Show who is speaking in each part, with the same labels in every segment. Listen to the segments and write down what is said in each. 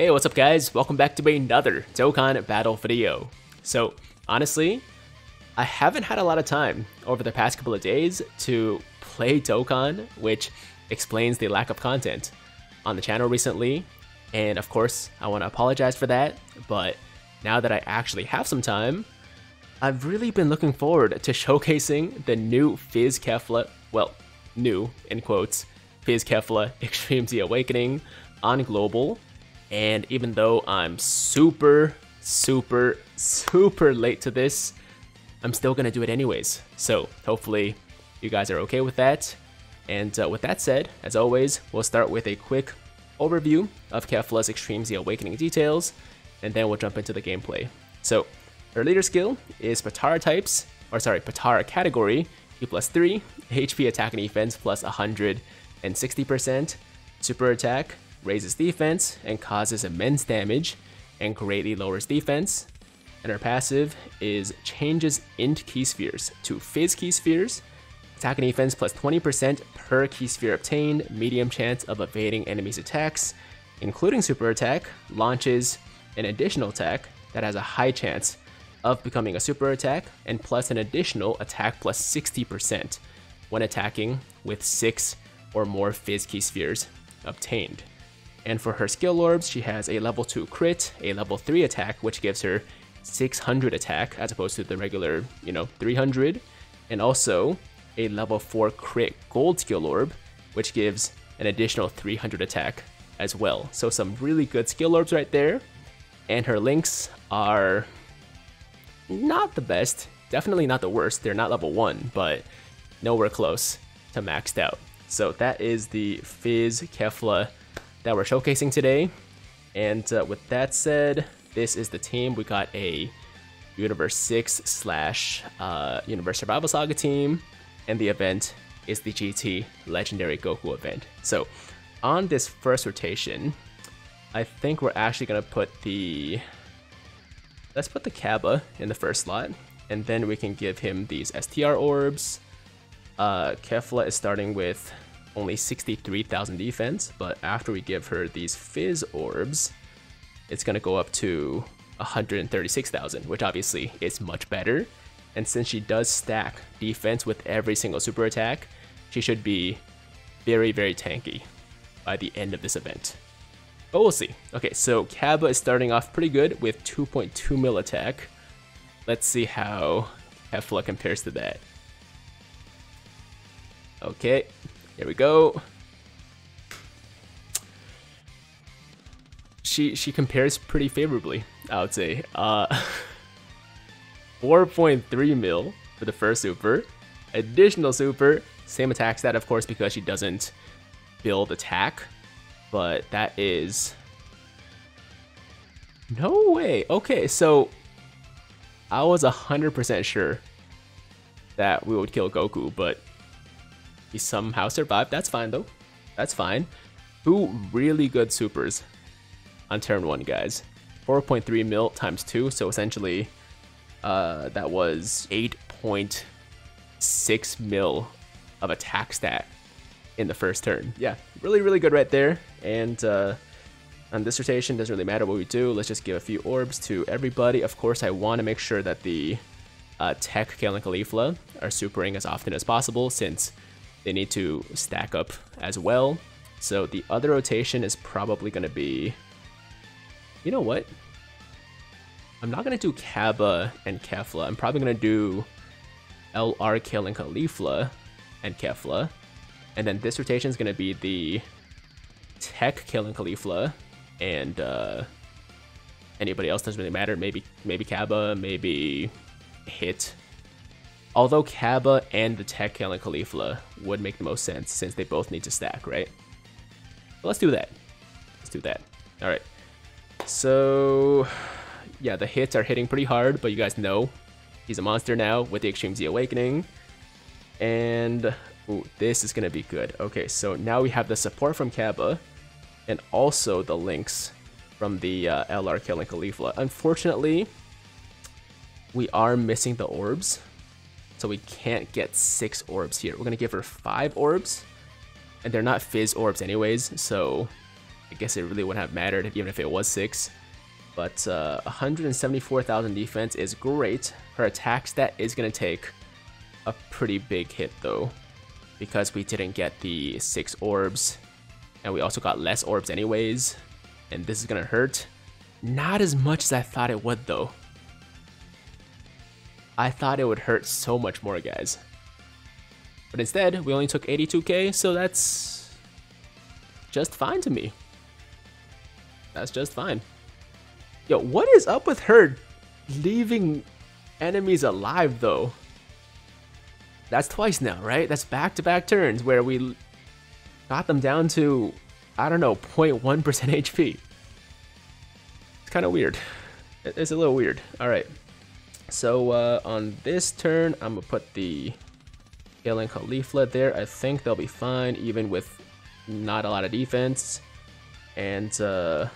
Speaker 1: Hey, what's up guys? Welcome back to another Dokkan Battle video. So, honestly, I haven't had a lot of time over the past couple of days to play Dokkan, which explains the lack of content on the channel recently. And of course, I want to apologize for that, but now that I actually have some time, I've really been looking forward to showcasing the new Fizz Kefla, well, new in quotes, Fizz Kefla Extreme Z Awakening on Global. And even though I'm super, super, super late to this, I'm still gonna do it anyways. So hopefully you guys are okay with that. And uh, with that said, as always, we'll start with a quick overview of Kefla's Extreme Z Awakening details, and then we'll jump into the gameplay. So, her leader skill is Potara types, or sorry, Potara category, E plus 3, HP attack and defense plus 160%, super attack, raises defense and causes immense damage, and greatly lowers defense. And her passive is changes int Ki spheres to fizz Ki spheres, attack and defense plus 20% per Ki sphere obtained, medium chance of evading enemies' attacks, including super attack, launches an additional attack that has a high chance of becoming a super attack, and plus an additional attack plus 60% when attacking with 6 or more Fizz Ki Spheres obtained. And for her skill orbs, she has a level 2 crit, a level 3 attack, which gives her 600 attack as opposed to the regular, you know, 300, and also a level 4 crit gold skill orb, which gives an additional 300 attack as well. So some really good skill orbs right there. And her links are not the best, definitely not the worst. They're not level 1, but nowhere close to maxed out. So that is the Fizz Kefla that we're showcasing today. And uh, with that said, this is the team. We got a Universe 6 slash uh, Universe Survival Saga team, and the event is the GT Legendary Goku event. So on this first rotation, I think we're actually going to put the... Let's put the Cabba in the first slot, and then we can give him these STR orbs. Uh, Kefla is starting with only 63,000 defense, but after we give her these Fizz orbs, it's going to go up to 136,000, which obviously is much better. And since she does stack defense with every single super attack, she should be very, very tanky by the end of this event. But we'll see. Okay, so Cabba is starting off pretty good with 2.2 mil attack. Let's see how Kefla compares to that. Okay, here we go. She she compares pretty favorably, I would say. Uh, 4.3 mil for the first super. Additional super, same attack stat of course because she doesn't build attack, but that is no way. Okay, so I was 100% sure that we would kill Goku, but he somehow survived. That's fine though. That's fine. Two really good supers on turn one, guys. 4.3 mil times two, so essentially uh, that was 8.6 mil of attack stat in the first turn. Yeah, really, really good right there. And uh, on this rotation, doesn't really matter what we do. Let's just give a few orbs to everybody. Of course, I want to make sure that the uh, Tech Kale Caulifla are supering as often as possible since they need to stack up as well. So the other rotation is probably going to be... You know what? I'm not going to do Cabba and Kefla. I'm probably going to do LR Kale and Caulifla and Kefla. And then this rotation is going to be the Tech Kale and Caulifla and uh, anybody else doesn't really matter. Maybe maybe Kaba, maybe Hit. Although Cabba and the Tech and Caulifla would make the most sense since they both need to stack, right? But let's do that. Let's do that. All right. So yeah, the hits are hitting pretty hard, but you guys know he's a monster now with the Extreme Z Awakening. And ooh, this is gonna be good. Okay, so now we have the support from Cabba, and also the links from the uh, LR Kale and Caulifla. Unfortunately, we are missing the orbs, so we can't get six orbs here. We're gonna give her five orbs, and they're not Fizz orbs anyways, so I guess it really wouldn't have mattered even if it was 6. But uh, 174,000 defense is great. Her attack stat is to take a pretty big hit though. Because we didn't get the 6 orbs. And we also got less orbs anyways. And this is to hurt. Not as much as I thought it would though. I thought it would hurt so much more guys. But instead, we only took 82k, so that's just fine to me. That's just fine. Yo, what is up with her leaving enemies alive though? That's twice now, right? That's back-to-back -back turns where we got them down to, I don't know, 0.1% HP. It's kind of weird. It's a little weird. All right. So uh, on this turn, I'm to put the Kale and Caulifla there. I think they'll be fine, even with not a lot of defense. And uh,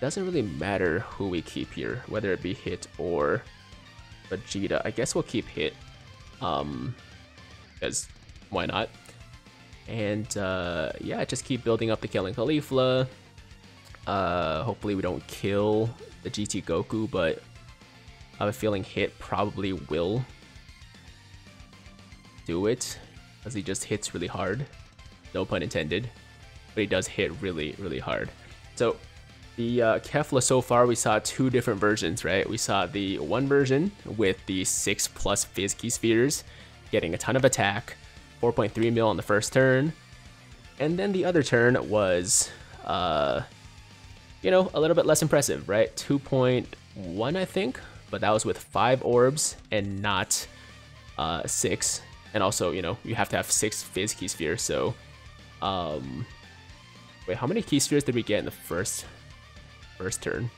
Speaker 1: doesn't really matter who we keep here, whether it be Hit or Vegeta. I guess we'll keep Hit, um, because why not? And uh, yeah, just keep building up the Kale and Caulifla. Uh, hopefully we don't kill the GT Goku, but I have a feeling Hit probably will do it, as he just hits really hard. No pun intended, but he does hit really, really hard. So the uh, Kefla so far, we saw two different versions, right? We saw the one version with the 6 plus Fizz Ki Spheres, getting a ton of attack, 4.3 mil on the first turn. And then the other turn was, uh, you know, a little bit less impressive, right? 2.1, I think, but that was with 5 orbs and not uh, 6. And also, you know, you have to have 6 Fizz Ki Spheres, so... Um, wait, how many Ki Spheres did we get in the first first turn.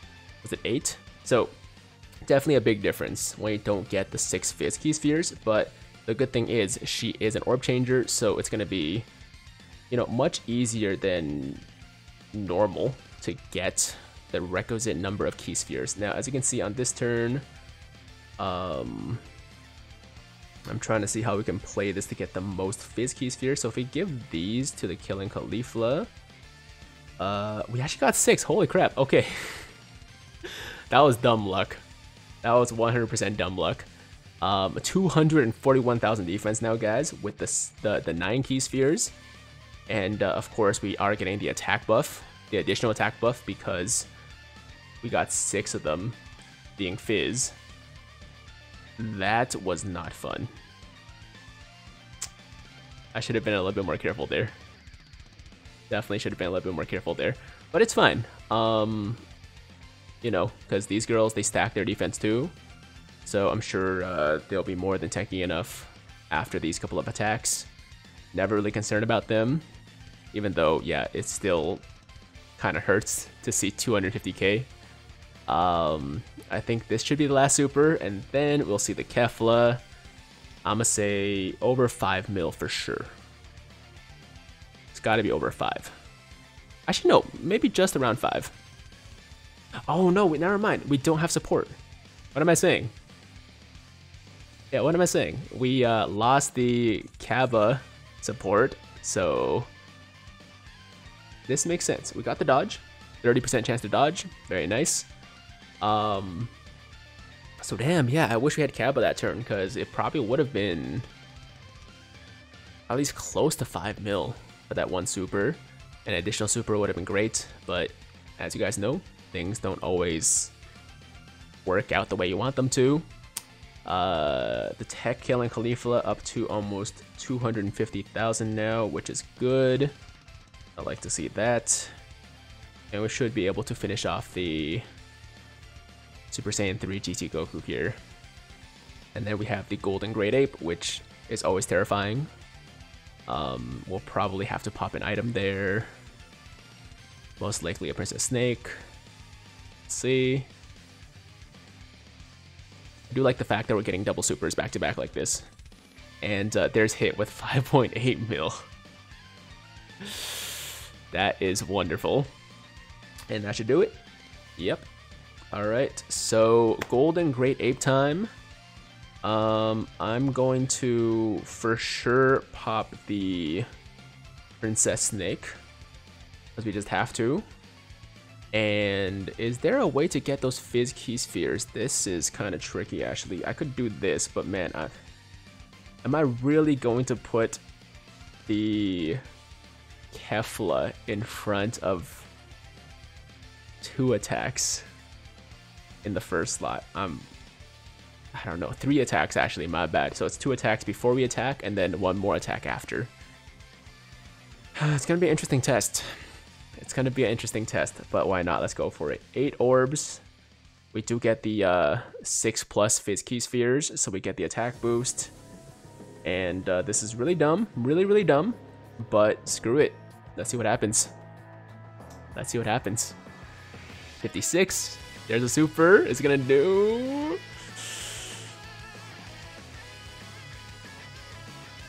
Speaker 1: Was it 8? So definitely a big difference when you don't get the 6 Fizz Ki Spheres, but the good thing is she is an Orb Changer, so it's to be, you know, much easier than normal to get the requisite number of Ki Spheres. Now, as you can see on this turn, um, I'm trying to see how we can play this to get the most Fizz Ki Spheres. So if we give these to the Kale and Caulifla, uh, we actually got six. Holy crap. Okay. that was dumb luck. That was 100% dumb luck. Um, 241,000 defense now, guys, with the, the, the 9 Ki spheres. And, uh, of course, we are getting the attack buff, the additional attack buff, because we got 6 of them being Fizz. That was not fun. I should have been a little bit more careful there. Definitely should have been a little bit more careful there. But it's fine. Um, you know, because these girls, they stack their defense too. So I'm sure uh, they'll be more than tanky enough after these couple of attacks. Never really concerned about them. Even though, yeah, it still kind of hurts to see 250k. Um, I think this should be the last super, and then we'll see the Kefla. I'ma say over 5 mil for sure. It's got to be over five. Actually, no, maybe just around five. Oh no, wait, never mind. We don't have support. What am I saying? Yeah, what am I saying? We uh, lost the Cabba support, so this makes sense. We got the dodge, 30% chance to dodge, very nice. Um, so damn, yeah, I wish we had Cabba that turn because it probably would have been at least close to 5 mil for that one super. An additional super would have been great, but as you guys know, things don't always work out the way you want them to. Uh, the tech Kale and Caulifla up to almost 250,000 now, which is good. I like to see that. And we should be able to finish off the Super Saiyan 3 GT Goku here. And then we have the Golden Great Ape, which is always terrifying. Um, we'll probably have to pop an item there. Most likely a Princess Snake. Let's see. I do like the fact that we're getting double supers back to back like this. And uh, there's hit with 5.8 mil. that is wonderful. And that should do it. Yep. Alright, so Golden Great Ape time. Um, I'm going to for sure pop the Princess Snake. because we just have to. And is there a way to get those Fizz Key Spheres? This is kind of tricky, actually. I could do this, but man, I, am I really going to put the Kefla in front of two attacks in the first slot? I'm I don't know, three attacks actually, my bad. So it's two attacks before we attack and then one more attack after. It's gonna be an interesting test. It's gonna be an interesting test, but why not? Let's go for it. Eight orbs. We do get the uh, six plus Fizz Ki Spheres, so we get the attack boost. And uh, this is really dumb, really, really dumb, but screw it. Let's see what happens. Let's see what happens. 56. There's a super. It's gonna do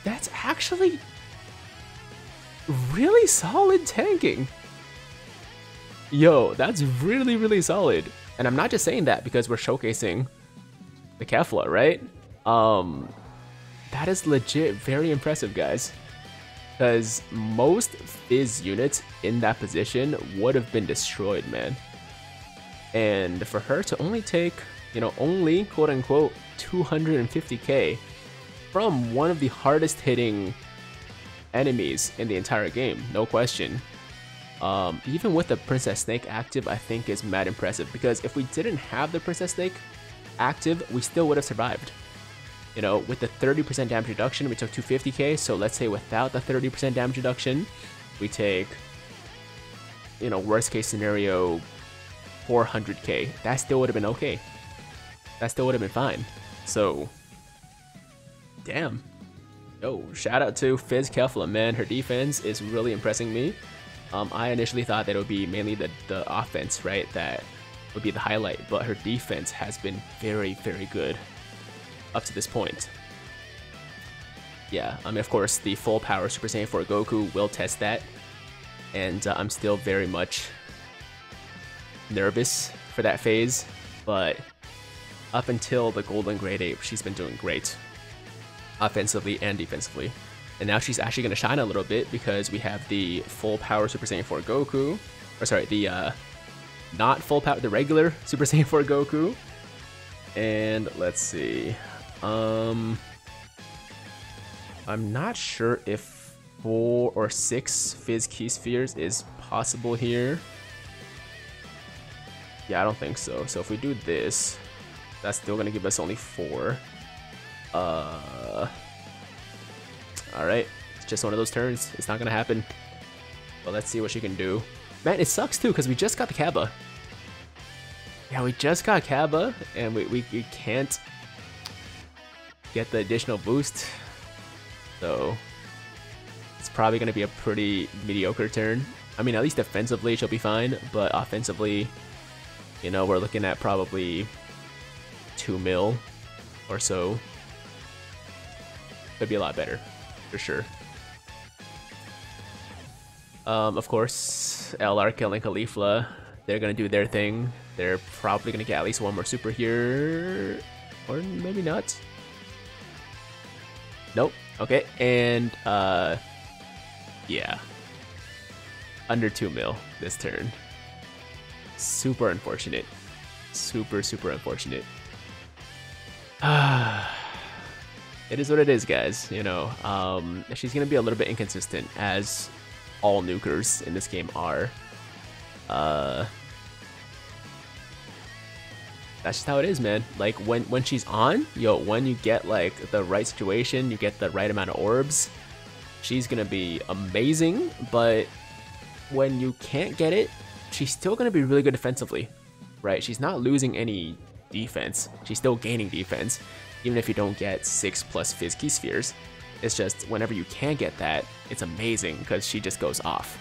Speaker 1: that's actually really solid tanking. Yo, that's really, really solid. And I'm not just saying that because we're showcasing the Kefla, right? Um, that is legit very impressive, guys. Because most Fizz units in that position would have been destroyed, man. And for her to only take, you know, only quote unquote 250k from one of the hardest hitting enemies in the entire game, no question. Um, even with the Princess Snake active, I think is mad impressive because if we didn't have the Princess Snake active, we still would have survived. You know, with the 30% damage reduction, we took 250k, so let's say without the 30% damage reduction, we take, you know, worst case scenario, 400k. That still would have been okay. That still would have been fine. So, damn. Yo, shout out to Fizz Kefla, man. Her defense is really impressing me. Um, I initially thought that it would be mainly the, the offense, right, that would be the highlight, but her defense has been very, very good up to this point. Yeah, I mean, of course, the full power Super Saiyan 4 Goku will test that, and uh, I'm still very much nervous for that phase, but up until the Golden Great Ape, she's been doing great offensively and defensively. And now she's actually going to shine a little bit because we have the full power Super Saiyan 4 Goku. Or sorry, the uh, not full power, the regular Super Saiyan 4 Goku. And let's see. Um, I'm not sure if four or six Fizz Ki Spheres is possible here. Yeah, I don't think so. So if we do this, that's still to give us only four. Uh, Alright, it's just one of those turns. It's not gonna happen. But let's see what she can do. Man, it sucks too, because we just got the Cabba. Yeah, we just got Cabba, and we, we, we can't get the additional boost. So, it's probably going to be a pretty mediocre turn. I mean, at least defensively she'll be fine, but offensively, you know, we're looking at probably 2 mil or so. Could be a lot better for sure. Um, of course, LR Kale and Caulifla. They're gonna do their thing. They're probably gonna get at least one more super here. Or maybe not. Nope. Okay, and uh yeah. Under 2 mil this turn. Super unfortunate. Super, super unfortunate. It is what it is, guys. You know, um, she's gonna be a little bit inconsistent, as all nukers in this game are. Uh, that's just how it is, man. Like when when she's on, yo, when you get like the right situation, you get the right amount of orbs, she's gonna be amazing. But when you can't get it, she's still gonna be really good defensively, right? She's not losing any defense. She's still gaining defense even if you don't get 6 plus Fizz Ki Spheres. It's just whenever you can get that, it's amazing because she just goes off.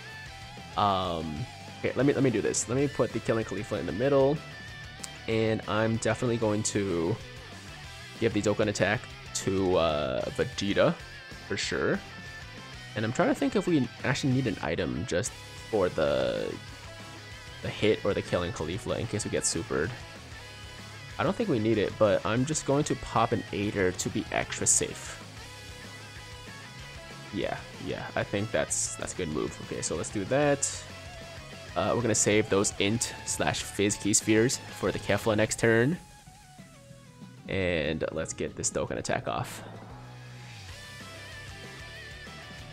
Speaker 1: Um, okay, let me let me do this. Let me put the Kale and Caulifla in the middle, and I'm definitely going to give the Dokkan attack to uh, Vegeta for sure. And I'm trying to think if we actually need an item just for the the hit or the Kale and Caulifla in case we get supered. I don't think we need it, but I'm just going to pop an Aider to be extra safe. Yeah, yeah, I think that's that's a good move. Okay, so let's do that. Uh, we're gonna save those int slash fizz Ki spheres for the Kefla next turn. And let's get this Dokkan attack off.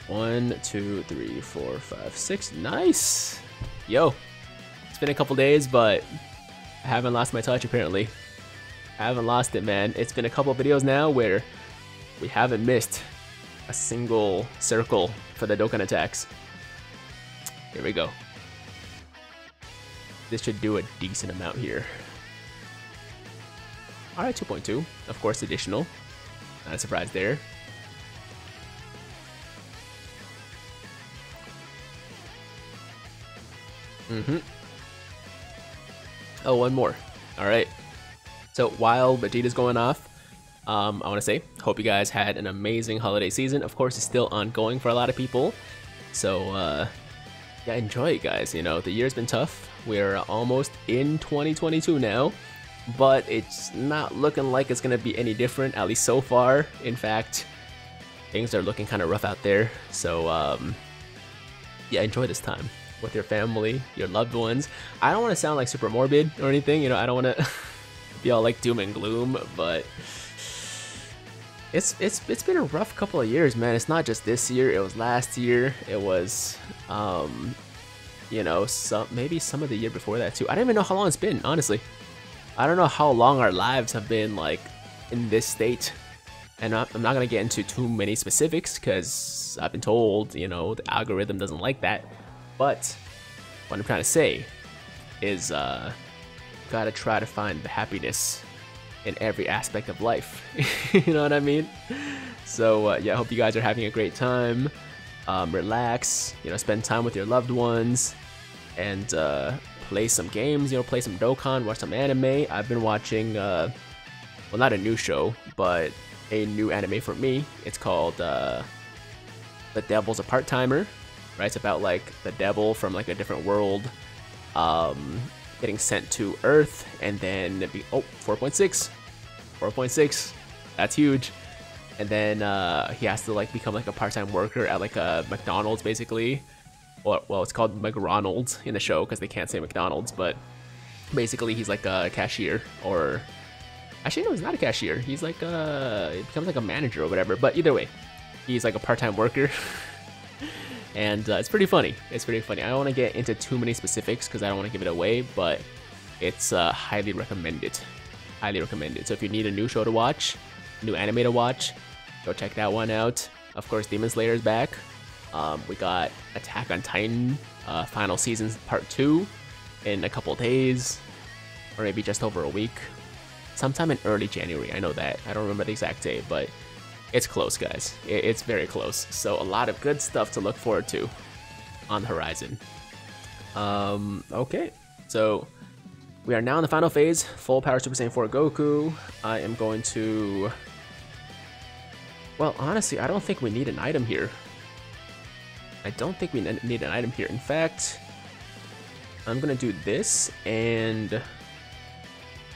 Speaker 1: One, two, three, four, five, six. Nice! Yo, it's been a couple days, but I haven't lost my touch apparently. I haven't lost it, man. It's been a couple videos now where we haven't missed a single circle for the Dokkan attacks. Here we go. This should do a decent amount here. Alright, 2.2. Of course, additional. Not a surprise there. Mm-hmm. Oh, one more. Alright. So while Vegeta's going off, um, I want to say, hope you guys had an amazing holiday season. Of course, it's still ongoing for a lot of people. So, uh, yeah, enjoy it, guys. You know, the year's been tough. We're almost in 2022 now, but it's not looking like it's going to be any different, at least so far. In fact, things are looking kind of rough out there. So, um, yeah, enjoy this time with your family, your loved ones. I don't want to sound like super morbid or anything, you know, I don't want to be all like doom and gloom, but it's it's it's been a rough couple of years, man. It's not just this year. It was last year. It was, um, you know, some maybe some of the year before that too. I don't even know how long it's been, honestly. I don't know how long our lives have been like in this state, and I'm not gonna get into too many specifics because I've been told, you know, the algorithm doesn't like that. But what I'm trying to say is, uh, gotta try to find the happiness in every aspect of life. you know what I mean? So uh, yeah, I hope you guys are having a great time. Um, relax, you know, spend time with your loved ones, and uh, play some games. You know, play some Dokkan, watch some anime. I've been watching, uh, well, not a new show, but a new anime for me. It's called uh, The Devil's a Part Timer. It's about like the devil from like a different world. Um, getting sent to Earth, and then be, oh, 4.6, 4.6, that's huge. And then uh, he has to like become like a part-time worker at like a McDonald's basically. Or, well, it's called McDonald's in the show because they can't say McDonald's, but basically he's like a cashier or actually no, he's not a cashier. He's like a he becomes like a manager or whatever. But either way, he's like a part-time worker. and uh, it's pretty funny. It's pretty funny. I don't want to get into too many specifics because I don't want to give it away, but it's uh, highly recommended. Highly recommended. So if you need a new show to watch, new anime to watch, go check that one out. Of course, Demon Slayer is back. Um, we got Attack on Titan uh, final season part two in a couple days, or maybe just over a week. Sometime in early January. I know that. I don't remember the exact date, but it's close, guys. It's very close. So a lot of good stuff to look forward to on the horizon. Um, okay, so we are now in the final phase, full power Super Saiyan 4 Goku. I am going to... Well, honestly, I don't think we need an item here. I don't think we need an item here. In fact, I'm going to do this, and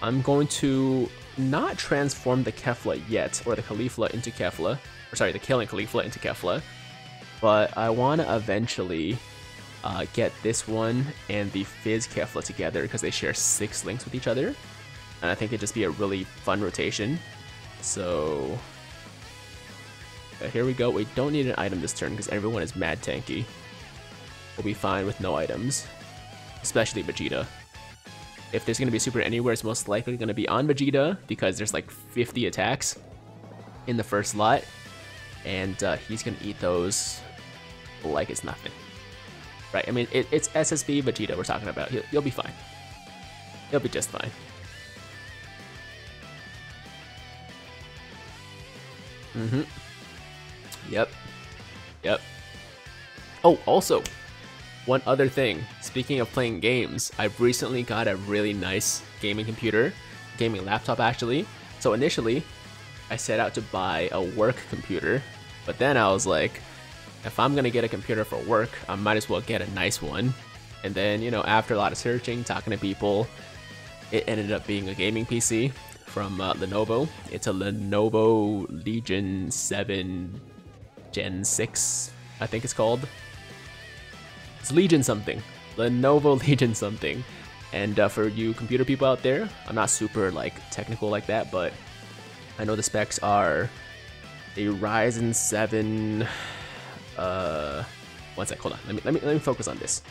Speaker 1: I'm going to not transform the Kefla yet, or the Caulifla into Kefla, or sorry, the Kale and Caulifla into Kefla, but I want to eventually uh, get this one and the Fizz Kefla together because they share six links with each other, and I think it'd just be a really fun rotation. So uh, here we go. We don't need an item this turn because everyone is mad tanky. We'll be fine with no items, especially Vegeta if there's going to be super anywhere, it's most likely going to be on Vegeta because there's like 50 attacks in the first slot. And uh, he's going to eat those like it's nothing. Right, I mean, it, it's SSB Vegeta we're talking about. He'll, he'll be fine. He'll be just fine. Mm-hmm. Yep. Yep. Oh, also, one other thing, speaking of playing games, I've recently got a really nice gaming computer, gaming laptop actually. So initially, I set out to buy a work computer, but then I was like, if I'm gonna get a computer for work, I might as well get a nice one. And then, you know, after a lot of searching, talking to people, it ended up being a gaming PC from uh, Lenovo. It's a Lenovo Legion 7 Gen 6, I think it's called. It's Legion something. Lenovo Legion something. And uh, for you computer people out there, I'm not super like technical like that, but I know the specs are a Ryzen 7. Uh, one sec, hold on. Let me let me let me focus on this.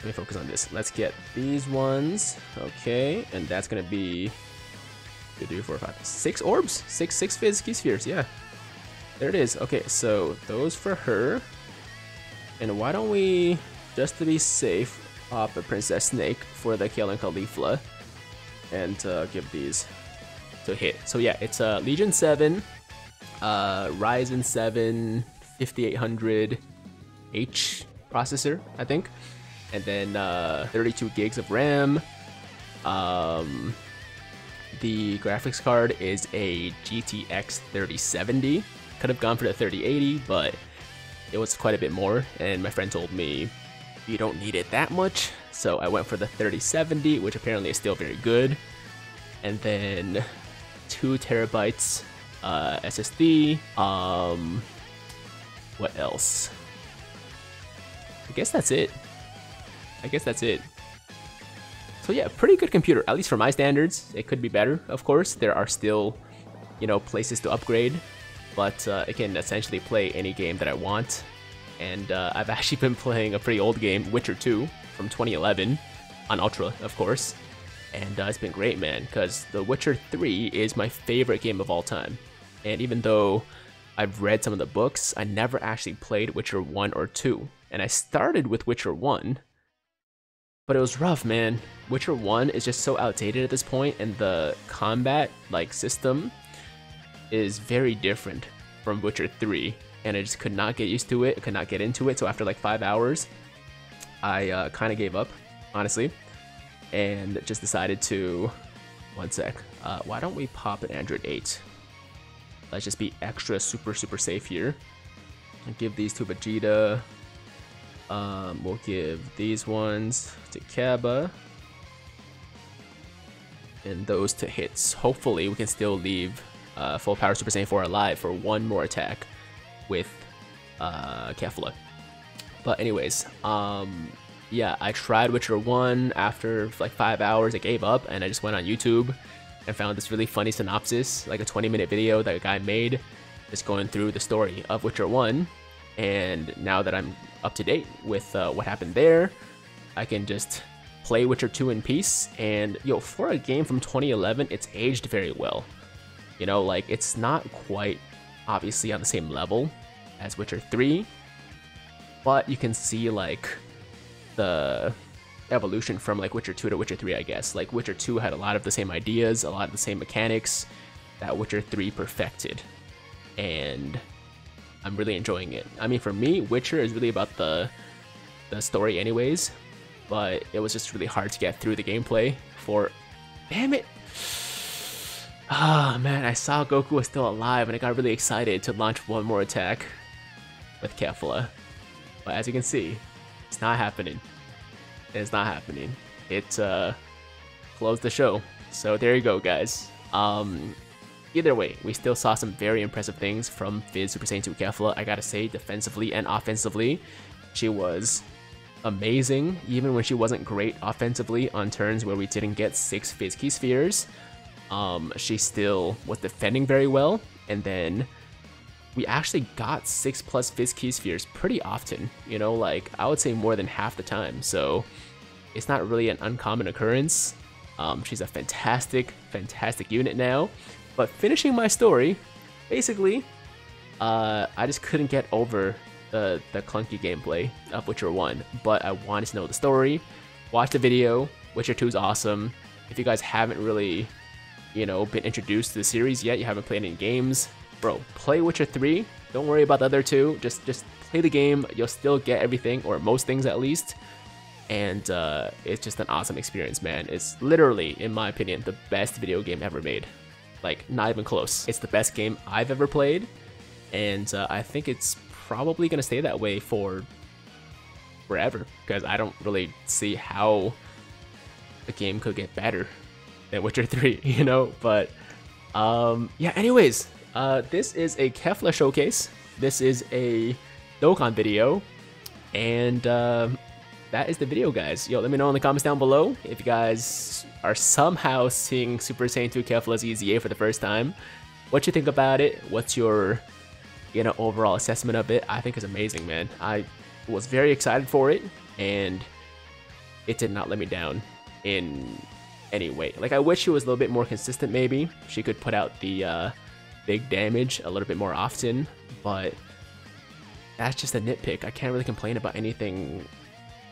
Speaker 1: Let me focus on this. Let's get these ones. Okay, and that's gonna be two, three, four, five, six orbs, six six fizz Ki spheres. Yeah, there it is. Okay, so those for her. And why don't we, just to be safe, pop a Princess Snake for the Kale and Caulifla and uh, give these to hit. So yeah, it's a uh, Legion 7, uh, Ryzen 7 5800H processor, I think, and then uh, 32 gigs of RAM. Um, the graphics card is a GTX 3070. Could have gone for the 3080, but it was quite a bit more, and my friend told me you don't need it that much, so I went for the 3070, which apparently is still very good. And then two terabytes uh, SSD. Um, what else? I guess that's it. I guess that's it. So yeah, pretty good computer, at least for my standards. It could be better, of course. There are still, you know, places to upgrade, but uh, it can essentially play any game that I want. And uh, I've actually been playing a pretty old game, Witcher 2, from 2011, on Ultra, of course. And uh, it's been great, man, because The Witcher 3 is my favorite game of all time. And even though I've read some of the books, I never actually played Witcher 1 or 2. And I started with Witcher 1, but it was rough, man. Witcher 1 is just so outdated at this point, and the combat like system is very different from Witcher 3, and I just could not get used to it, could not get into it, so after like 5 hours, I uh, kind of gave up, honestly, and just decided to... One sec. Uh, why don't we pop an Android 8? Let's just be extra super super safe here. And give these to Vegeta. Um, we'll give these ones to Cabba. And those to hits. Hopefully we can still leave uh, full power Super Saiyan 4 alive for one more attack with uh, Kefla. But anyways, um, yeah, I tried Witcher 1 after like 5 hours, I gave up and I just went on YouTube and found this really funny synopsis, like a 20 minute video that a guy made just going through the story of Witcher 1. And now that I'm up to date with uh, what happened there, I can just play Witcher 2 in peace. And yo, for a game from 2011, it's aged very well. You know, like it's not quite obviously on the same level as Witcher 3, but you can see like the evolution from like Witcher 2 to Witcher 3, I guess. Like Witcher 2 had a lot of the same ideas, a lot of the same mechanics that Witcher 3 perfected. And I'm really enjoying it. I mean, for me, Witcher is really about the the story anyways, but it was just really hard to get through the gameplay for damn it. Ah, oh, man, I saw Goku was still alive and I got really excited to launch one more attack with Kefla. But as you can see, it's not happening. It's not happening. It uh, closed the show. So there you go, guys. Um, either way, we still saw some very impressive things from Fizz Super Saiyan 2 Kefla. I gotta say, defensively and offensively, she was amazing, even when she wasn't great offensively on turns where we didn't get six Fizz Ki Spheres. Um, she still was defending very well, and then we actually got six plus Fizz Ki Spheres pretty often, you know, like I would say more than half the time, so it's not really an uncommon occurrence. Um, she's a fantastic, fantastic unit now, but finishing my story, basically, uh, I just couldn't get over the, the clunky gameplay of Witcher 1, but I wanted to know the story, watch the video, Witcher 2 is awesome. If you guys haven't really, you know, been introduced to the series yet, you haven't played any games, bro, play Witcher 3. Don't worry about the other two. Just just play the game. You'll still get everything, or most things at least. And uh, it's just an awesome experience, man. It's literally, in my opinion, the best video game ever made. Like, not even close. It's the best game I've ever played. And uh, I think it's probably going to stay that way for forever. Because I don't really see how the game could get better than Witcher 3, you know? But um, yeah, anyways, uh, this is a Kefla showcase. This is a Dokkan video. And uh, that is the video, guys. Yo, let me know in the comments down below if you guys are somehow seeing Super Saiyan 2 Kefla's EZA for the first time. What you think about it? What's your, you know, overall assessment of it? I think it's amazing, man. I was very excited for it, and it did not let me down in any way. Like, I wish she was a little bit more consistent, maybe. She could put out the uh, big damage a little bit more often, but that's just a nitpick. I can't really complain about anything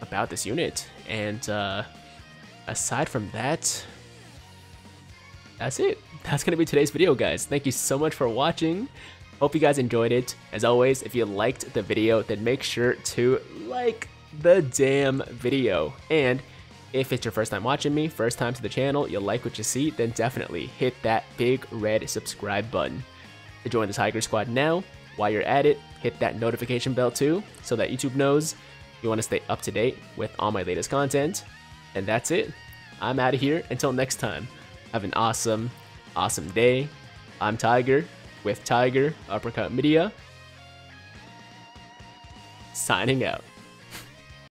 Speaker 1: about this unit. And uh, aside from that, that's it. That's going to be today's video, guys. Thank you so much for watching. Hope you guys enjoyed it. As always, if you liked the video, then make sure to like the damn video. And if it's your first time watching me, first time to the channel, you like what you see, then definitely hit that big red subscribe button. To join the Tiger Squad now, while you're at it, hit that notification bell too, so that YouTube knows you want to stay up to date with all my latest content. And that's it. I'm out of here. Until next time, have an awesome, awesome day. I'm Tiger with Tiger Uppercut Media. Signing out.